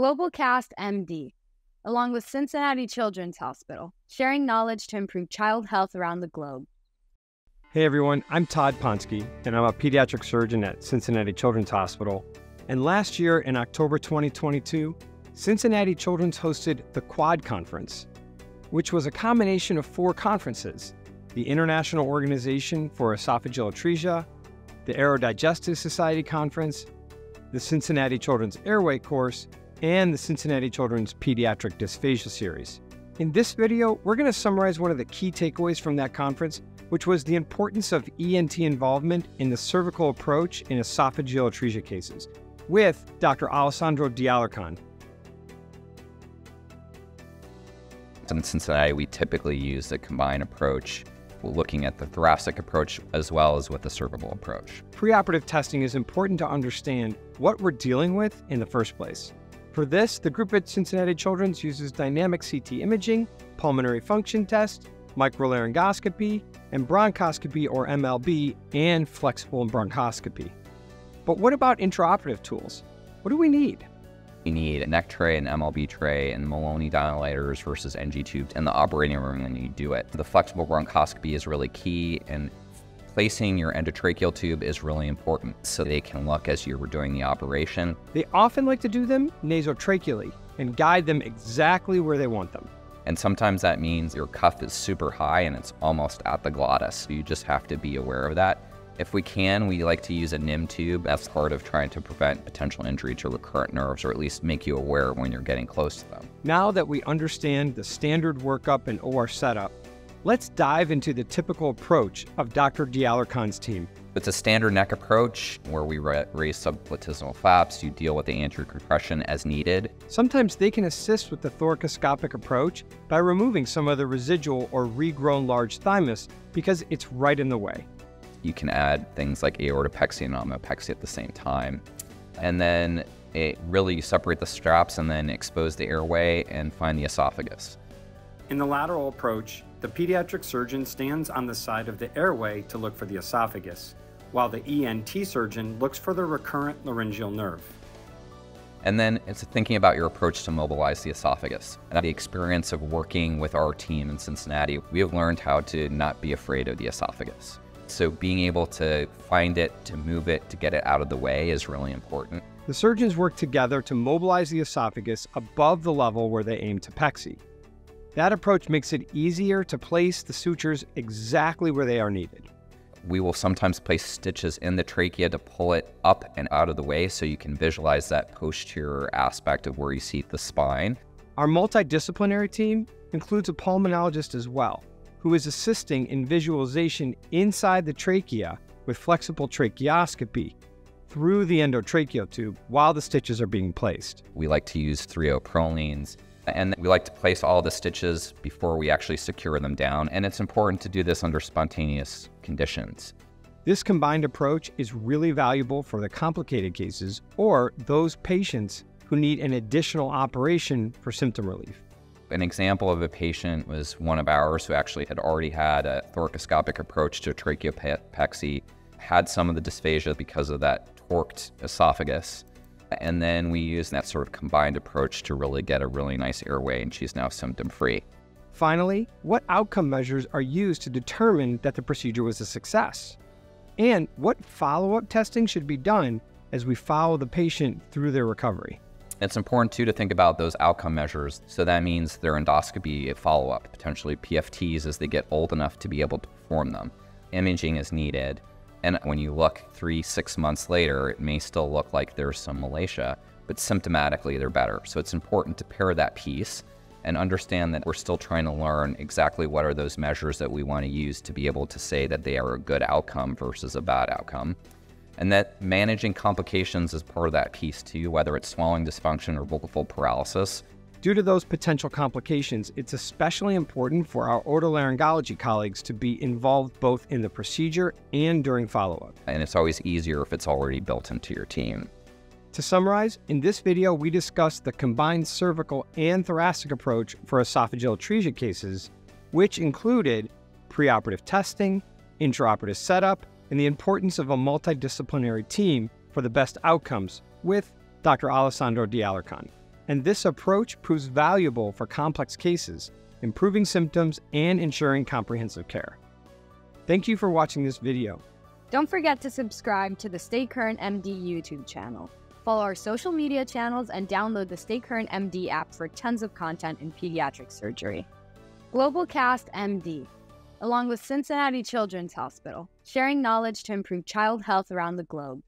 Globalcast MD, along with Cincinnati Children's Hospital, sharing knowledge to improve child health around the globe. Hey everyone, I'm Todd Ponsky, and I'm a pediatric surgeon at Cincinnati Children's Hospital. And last year in October 2022, Cincinnati Children's hosted the Quad Conference, which was a combination of four conferences the International Organization for Esophageal Atresia, the Aerodigestive Society Conference, the Cincinnati Children's Airway Course, and the Cincinnati Children's Pediatric Dysphagia Series. In this video, we're going to summarize one of the key takeaways from that conference, which was the importance of ENT involvement in the cervical approach in esophageal atresia cases, with Dr. Alessandro De Alarcon. In Cincinnati, we typically use a combined approach looking at the thoracic approach as well as with the cervical approach. Preoperative testing is important to understand what we're dealing with in the first place. For this, the group at Cincinnati Children's uses dynamic CT imaging, pulmonary function test, microlaryngoscopy, and bronchoscopy or MLB, and flexible bronchoscopy. But what about intraoperative tools? What do we need? You need a neck tray, an MLB tray, and Maloney dilators versus NG tubes in the operating room when you do it. The flexible bronchoscopy is really key, and Placing your endotracheal tube is really important so they can look as you were doing the operation. They often like to do them nasotracheally and guide them exactly where they want them. And sometimes that means your cuff is super high and it's almost at the glottis. You just have to be aware of that. If we can, we like to use a NIM tube. That's part of trying to prevent potential injury to recurrent nerves or at least make you aware when you're getting close to them. Now that we understand the standard workup and OR setup, Let's dive into the typical approach of Dr. De Alarcon's team. It's a standard neck approach where we raise subplatysmal flaps. You deal with the anterior compression as needed. Sometimes they can assist with the thoracoscopic approach by removing some of the residual or regrown large thymus because it's right in the way. You can add things like aortopexy and omopexy at the same time. And then it really separate the straps and then expose the airway and find the esophagus. In the lateral approach, the pediatric surgeon stands on the side of the airway to look for the esophagus, while the ENT surgeon looks for the recurrent laryngeal nerve. And then it's thinking about your approach to mobilize the esophagus. And the experience of working with our team in Cincinnati, we have learned how to not be afraid of the esophagus. So being able to find it, to move it, to get it out of the way is really important. The surgeons work together to mobilize the esophagus above the level where they aim to pexy. That approach makes it easier to place the sutures exactly where they are needed. We will sometimes place stitches in the trachea to pull it up and out of the way so you can visualize that posterior aspect of where you see the spine. Our multidisciplinary team includes a pulmonologist as well, who is assisting in visualization inside the trachea with flexible tracheoscopy through the endotracheal tube while the stitches are being placed. We like to use 3-O-Prolenes and we like to place all the stitches before we actually secure them down, and it's important to do this under spontaneous conditions. This combined approach is really valuable for the complicated cases or those patients who need an additional operation for symptom relief. An example of a patient was one of ours who actually had already had a thoracoscopic approach to tracheopexy, had some of the dysphagia because of that torqued esophagus, and then we use that sort of combined approach to really get a really nice airway, and she's now symptom free. Finally, what outcome measures are used to determine that the procedure was a success? And what follow up testing should be done as we follow the patient through their recovery? It's important too to think about those outcome measures. So that means their endoscopy follow up, potentially PFTs as they get old enough to be able to perform them. Imaging is needed. And when you look three, six months later, it may still look like there's some malacia, but symptomatically they're better. So it's important to pair that piece and understand that we're still trying to learn exactly what are those measures that we want to use to be able to say that they are a good outcome versus a bad outcome. And that managing complications is part of that piece too, whether it's swallowing dysfunction or vocal fold paralysis. Due to those potential complications, it's especially important for our otolaryngology colleagues to be involved both in the procedure and during follow up. And it's always easier if it's already built into your team. To summarize, in this video, we discussed the combined cervical and thoracic approach for esophageal atresia cases, which included preoperative testing, intraoperative setup, and the importance of a multidisciplinary team for the best outcomes with Dr. Alessandro De Alarcon. And this approach proves valuable for complex cases, improving symptoms and ensuring comprehensive care. Thank you for watching this video. Don't forget to subscribe to the Stay Current MD YouTube channel. Follow our social media channels and download the Stay Current MD app for tons of content in pediatric surgery. GlobalCast MD, along with Cincinnati Children's Hospital, sharing knowledge to improve child health around the globe.